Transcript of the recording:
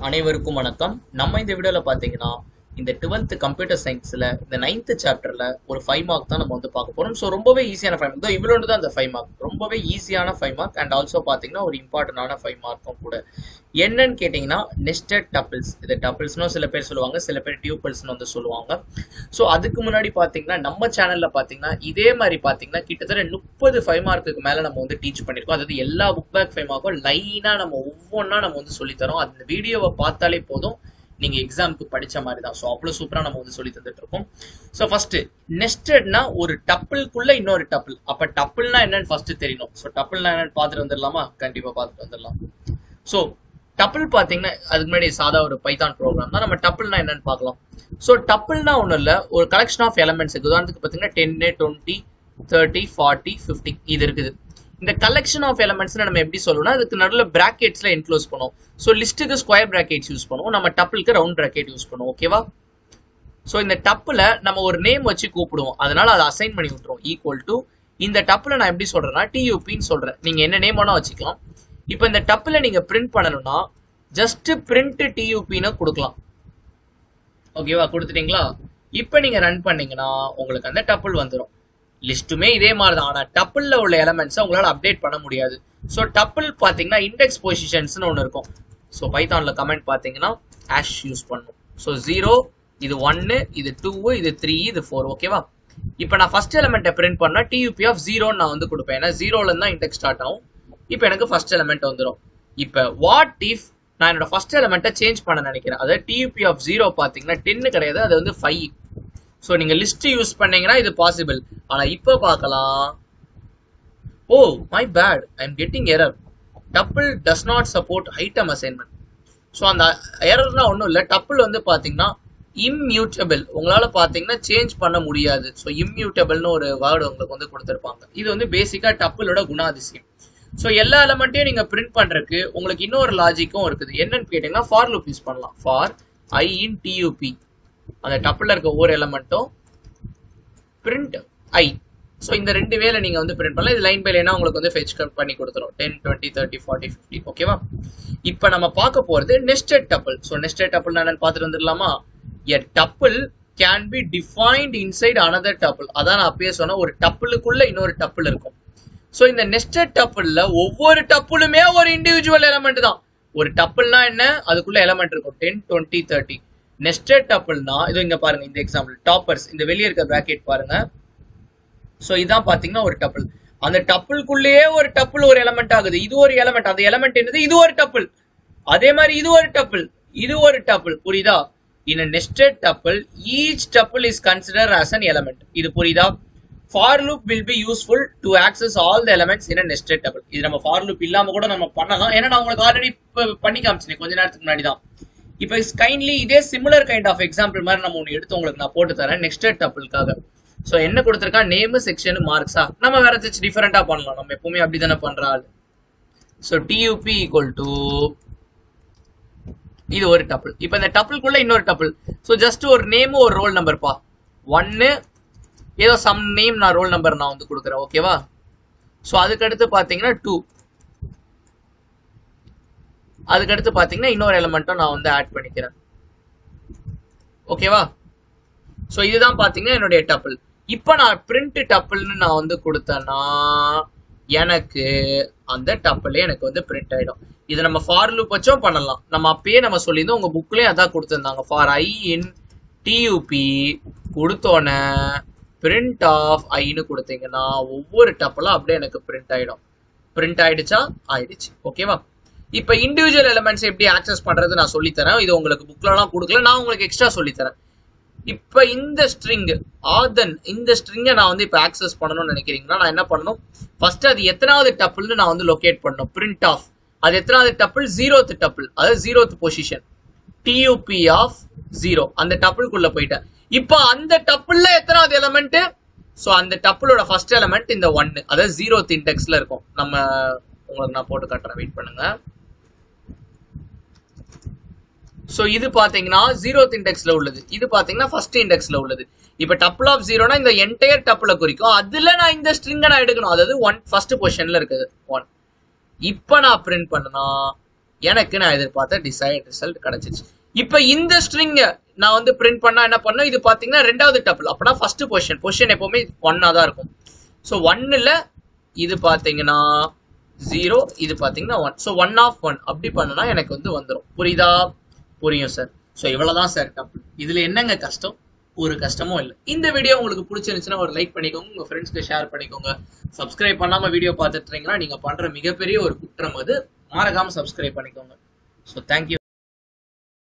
அனைவருக்கும் வணக்கம். நம்ம இந்த வீடியோல பாத்தீங்கன்னா இந்த டுவெல்த் கம்ப்யூட்டர் சயின்ஸ்ல இந்த நைன்த் சாப்டர்ல ஒரு ஃபைவ் மார்க் தான் நம்ம வந்து பார்க்க போறோம். ஸோ ரொம்பவே ஈஸியான ஃபைவ் மார்க் இவ்வளோ தான் அந்த ஃபைவ் மார்க் ரொம்பவே ஈஸியான ஃபைவ் மார்க் அண்ட் ஆல்சோ பாத்தீங்கன்னா ஒரு இம்பார்ட்டன்டான ஃபைவ் மார்க்கும் கூட. என்னன்னு கேட்டிங்கன்னா நெஸ்டட் டப்பிள்ஸ் இது டப்பிள்ஸ்னும் சில பேர் சொல்லுவாங்க. சில பேர் டியூப்பிள்ஸ்னு வந்து சொல்லுவாங்க. ஸோ அதுக்கு முன்னாடி பார்த்தீங்கன்னா நம்ம சேனல்ல பார்த்தீங்கன்னா இதே மாதிரி பார்த்தீங்கன்னா கிட்டத்தட்ட முப்பது ஃபைவ் மார்க்குக்கு மேலே நம்ம வந்து டீச் பண்ணியிருக்கோம். அதாவது எல்லா புக் பேக் ஃபைவ் மார்க்கும் லைனாக நம்ம ஒவ்வொன்றா நம்ம வந்து சொல்லித்தரோம். அந்த வீடியோவை பார்த்தாலே போதும். நீங்க எக்ஸாமுக்கு படிச்ச மாதிரி தான் ஸோ அவ்வளோ சூப்பரா நம்ம வந்து சொல்லி தந்துட்டு இருக்கோம் ஸோ ஃபர்ஸ்ட் நெஸ்டட்னா ஒரு டப்பிள்குள்ள இன்னொரு டப்பிள் அப்ப டப்பிள்னா என்னன்னு ஃபர்ஸ்ட் தெரியணும். ஸோ டப்பிள்னா என்னன்னு பார்த்துட்டு வந்துடலாமா? கண்டிப்பா பார்த்துட்டு வந்துடலாம். ஸோ டப்பிள் பார்த்தீங்கன்னா அதுக்கு முன்னாடி சாதா ஒரு பைத்தான் ப்ரோக்ராம் தான். நம்ம டப்பிள்னா என்னன்னு பார்க்கலாம். ஸோ டப்பிள்னா ஒன்றும் இல்லை. ஒரு கலெக்ஷன் ஆஃப் எலமெண்ட்ஸ் உதாரணத்துக்கு பார்த்தீங்கன்னா டென்னு டுவெண்ட்டி தேர்ட்டி ஃபார்ட்டி ஃபிஃப்டி இது இருக்குது. இந்த கலெக்ஷன் ஆஃப் எலமெண்ட்ஸ் நம்ம எப்படி சொல்லணும்னா அதுக்கு நடுவில் பிராக்கெட்ஸ்ல என்க்ளோஸ் பண்ணுவோம். ஸோ லிஸ்ட்டுக்கு ஸ்கொயர் பிராக்கெட்ஸ் யூஸ் பண்ணுவோம். நம்ம டப்பிளுக்கு ரவுண்ட் பிராக்கெட் யூஸ் பண்ணுவோம். ஓகேவா ஸோ இந்த டப்பில் நம்ம ஒரு நேம் வச்சு கூப்பிடுவோம். அதனால அதை அசைன் பண்ணி விட்டுருவோம். ஈக்குவல் டு இந்த டப்பில் நான் எப்படி சொல்றேன்னா டியூபின்னு சொல்றேன். நீங்க என்ன நேம் வேணா வச்சுக்கலாம். இப்போ இந்த டப்பில் நீங்க பிரிண்ட் பண்ணணும்னா ஜஸ்ட் பிரிண்ட் டியூபின்னு கொடுக்கலாம். ஓகேவா கொடுத்துட்டீங்களா? இப்போ நீங்க ரன் பண்ணீங்கன்னா உங்களுக்கு அந்த டப்புள் வந்துடும் லிஸ்ட்டுமே இதே மாதிரி தான் ஆனால் டப்பிளில் உள்ள எலமெண்ட்ஸை உங்களால் அப்டேட் பண்ண முடியாது. ஸோ டப்பிள் பார்த்தீங்கன்னா இண்டெக்ஸ் பொசிஷன்ஸ்னு ஒன்று இருக்கும். ஸோ பைத்தானில் கமெண்ட் பார்த்தீங்கன்னா ஹேஷ் யூஸ் பண்ணும். ஸோ ஜீரோ இது ஒன்னு இது டூ இது த்ரீ இது ஃபோர் ஓகேவா இப்போ நான் ஃபர்ஸ்ட் எலமெண்ட்டை பிரிண்ட் பண்ணால் டியூபி ஆஃப் ஜீரோன்னு நான் வந்து கொடுப்பேன். ஏன்னா ஜீரோலேருந்து தான் இண்டெக்ஸ் ஸ்டார்ட் ஆகும். இப்போ எனக்கு ஃபர்ஸ்ட் எலமெண்ட் வந்துடும் இப்போ வாட் இஃப் நான் என்னோட ஃபர்ஸ்ட் எலமெண்ட்டை சேஞ்ச் பண்ண நினைக்கிறேன். அதாவது டியூபி ஆஃப் ஜீரோ பார்த்தீங்கன்னா டென்னு கிடையாது. அது வந்து ஃபைவ் ஸோ நீங்கள் லிஸ்ட் யூஸ் பண்ணீங்கன்னா இது பாசிபிள் ஆனால் இப்போ பார்க்கலாம். ஓ my bad I am getting error tuple does not support item assignment so அந்த எரர்லாம் ஒன்றும் இல்லை. டப்பிள் வந்து பார்த்தீங்கன்னா இம்மியூட்டபிள் உங்களால் பார்த்தீங்கன்னா சேஞ்ச் பண்ண முடியாது. ஸோ இம்மியூட்டபிள்னு ஒரு வேர்டு உங்களுக்கு வந்து கொடுத்துருப்பாங்க. இது வந்து பேசிக்காக டப்பிளோட குணாதிசயம். ஸோ எல்லா எலமெண்ட்டையும் நீங்கள் பிரிண்ட் பண்ணுறதுக்கு உங்களுக்கு இன்னொரு லாஜிக்கும் இருக்குது. என்னன்னு கேட்டிங்கன்னா ஃபார் லூப் யூஸ் பண்ணலாம். ஃபார் ஐ இன் டியூபி அந்த டப்பில் இருக்க ஒவ்வொரு எலமெண்ட்டும் பிரிண்ட் ஐ ஸோ இந்த ரெண்டு வேலை நீங்கள் வந்து பிரிண்ட் பண்ணலாம். இது லைன் பை லைனாக உங்களுக்கு வந்து ஃபெச் பண்ணி கொடுத்துரும். Ten twenty thirty forty fifty ஓகேவா இப்போ நம்ம பார்க்க போகிறது nested tuple so nested tuple என்னன்னு பார்த்துட்டு வந்துடலாமா? A tuple can be defined inside another tuple அதான் நான் அப்பயே சொன்னேன் ஒரு டப்பிளுக்குள்ள இன்னொரு டப்பிள் இருக்கும். ஸோ இந்த நெஸ்டட் டப்பிளில் ஒவ்வொரு டப்புளுமே ஒரு இண்டிவிஜுவல் எலமெண்ட் தான். ஒரு டப்பிள்னா என்ன? அதுக்குள்ள எலமெண்ட் இருக்கும். டென் டுவெண்ட்டி தேர்ட்டி நெஸ்டட் டப்பிள்னா இது இங்க பாருங்க இந்த எக்ஸாம்பிள் டாப்பர்ஸ் இந்த வெளியே இருக்க பிராக்கெட் பாருங்க. ஸோ இதான் பாத்தீங்கன்னா ஒரு டப்பிள் அந்த டப்புள்குள்ளேயே ஒரு டப்புள் ஒரு எலமெண்ட் ஆகுது. இது ஒரு எலமெண்ட் அந்த எலமெண்ட் என்னது? இது ஒரு டப்புள் அதே மாதிரி இது ஒரு டப்புள் இது ஒரு டப்புள் புரியுதா? In nested tuple each tuple is consider as an element இது புரியுதா? For loop will be useful to access all the elements in nested tuple இது நம்ம ஃபார் லூப் இல்லாம கூட நம்ம பண்ணலாம். ஏன்னா நான் உங்களுக்கு ஆல்ரெடி பண்ணி காமிச்சேன் கொஞ்ச நேரத்துக்கு முன்னாடி தான் இப்போ கைண்ட்லி இதே சிமிலர் கைண்ட் ஆஃப் எக்ஸாம்பிள் மாதிரி நம்ம ஒன்று எடுத்து உங்களுக்கு நான் போட்டு தரேன். நெக்ஸ்ட் டப்பிளுக்காக ஸோ என்ன கொடுத்துருக்கா? நேமு செக்ஷன் மார்க்ஸா நம்ம வேற ஏதாச்சும் டிஃபரெண்டா பண்ணலாம். நம்ம எப்பவுமே அப்படி தானே பண்ற ஆள். ஸோ டியூபி ஈக்குவல் டு இது ஒரு டப்பிள் இப்போ இந்த டப்பிள்குள்ள இன்னொரு டப்பிள் ஸோ ஜஸ்ட் ஒரு நேமு ஒரு ரோல் நம்பர் பா. ஒன்னு ஏதோ சம் நேம் நான் ரோல் நம்பர் நான் வந்து கொடுக்குறேன். ஓகேவா ஸோ அதுக்கடுத்து பார்த்தீங்கன்னா டூ அதுக்கடுத்து பார்த்தீங்கன்னா இன்னொரு எலமெண்ட்டும் நான் வந்து ஆட் பண்ணிக்கிறேன். ஓகேவா ஸோ இதுதான் பார்த்தீங்கன்னா என்னுடைய டப்பிள் இப்போ நான் பிரிண்ட் டப்பிள்னு நான் வந்து கொடுத்தேன்னா எனக்கு அந்த டப்பிளே எனக்கு வந்து பிரிண்ட் ஆகிடும் இதை நம்ம ஃபார் லூப் வச்சும் பண்ணலாம். நம்ம அப்பயே நம்ம சொல்லியிருந்தோம் உங்கள் புக்லேயும் அதான் கொடுத்துருந்தாங்க. ஃபார் ஐ இன் டியூபி கொடுத்தோன்னே பிரிண்ட் ஆஃப் ஐன்னு கொடுத்தீங்கன்னா ஒவ்வொரு டப்பிளும் அப்படியே எனக்கு பிரிண்ட் ஆகிடும் பிரிண்ட் ஆயிடுச்சா? ஆயிடுச்சு. ஓகேவா இப்போ இண்டிவிஜுவல் எலமெண்ட்ஸ் எப்படி ஆக்சஸ் பண்றது நான் சொல்லித்தரேன். இது உங்களுக்கு புக்லலாம் கொடுக்கல நான் உங்களுக்கு எக்ஸ்ட்ரா சொல்லித்தரேன். இப்போ இந்த ஸ்ட்ரிங் ஆதன் இந்த ஸ்ட்ரிங்கை நான் வந்து இப்போ ஆக்சஸ் பண்ணணும்னு நினைக்கிறீங்கன்னா நான் என்ன பண்ணணும்? ஃபர்ஸ்ட் அது எத்தனாவது டப்புள்னு நான் வந்து லொகேட் பண்ணணும். பிரிண்ட் ஆஃப் அது எத்தனாவது டப்புள் ஜீரோத்து டப்புள் அதாவது ஜீரோத்து பொசிஷன் டியூபி ஆஃப் ஜீரோ அந்த டப்புளுக்குள்ள போயிட்டேன். இப்போ அந்த டப்புள்ல எத்தனாவது எலமெண்ட் ஸோ அந்த டப்புளோட ஃபர்ஸ்ட் எலமெண்ட் இந்த ஒன்னு அதாவது ஜீரோத் இண்டெக்ஸ்ல இருக்கும். நம்ம உங்களுக்கு நான் போட்டு காட்டுறேன். வெயிட் பண்ணுங்க. ஸோ இது பார்த்தீங்கன்னா ஜீரோத் இண்டெக்ஸில் உள்ளது. இது பார்த்தீங்கன்னா ஃபர்ஸ்ட் இண்டெக்ஸில் உள்ளது. இப்போ டப்புள் ஆஃப் ஜீரோனா இந்த என்டையர் டப்புல குறிக்கும். அதில் நான் இந்த ஸ்ட்ரிங்கை நான் எடுக்கணும். அதாவது ஒன் ஃபர்ஸ்ட் பொசிஷனில் இருக்குது. ஒன் இப்போ நான் பிரிண்ட் பண்ணனா எனக்கு நான் எதிர்பார்த்த டிசைட் ரிசல்ட் கிடைச்சிச்சு. இப்போ இந்த ஸ்ட்ரிங்கை நான் வந்து பிரிண்ட் பண்ணால் என்ன பண்ணோம்? இது பார்த்தீங்கன்னா ரெண்டாவது டப்புள் அப்படின்னா ஃபர்ஸ்ட் பொசிஷன் பொசிஷன் எப்போவுமே ஒன்னாக தான் இருக்கும். ஸோ ஒன்னுல இது பார்த்தீங்கன்னா ஜீரோ இது பார்த்தீங்கன்னா one so one of one அப்படி பண்ணனா எனக்கு வந்து வந்துடும் புரியுதா? புரியும் சார். ஸோ இவ்வளவுதான் சார் டபுள் இதுல என்னங்க கஷ்டம்? ஒரு கஷ்டமும் இல்லை. இந்த வீடியோ உங்களுக்கு பிடிச்சிருந்துச்சுன்னா ஒரு லைக் பண்ணிக்கோங்க. உங்க ஃப்ரெண்ட்ஸ்க்கு ஷேர் பண்ணிக்கோங்க. சப்ஸ்கிரைப் பண்ணாம வீடியோ பார்த்துட்டு இருக்கீங்கன்னா நீங்க பண்ற மிகப்பெரிய ஒரு குற்றம் அது. மறக்காம சப்ஸ்கிரைப் பண்ணிக்கோங்க. So thank you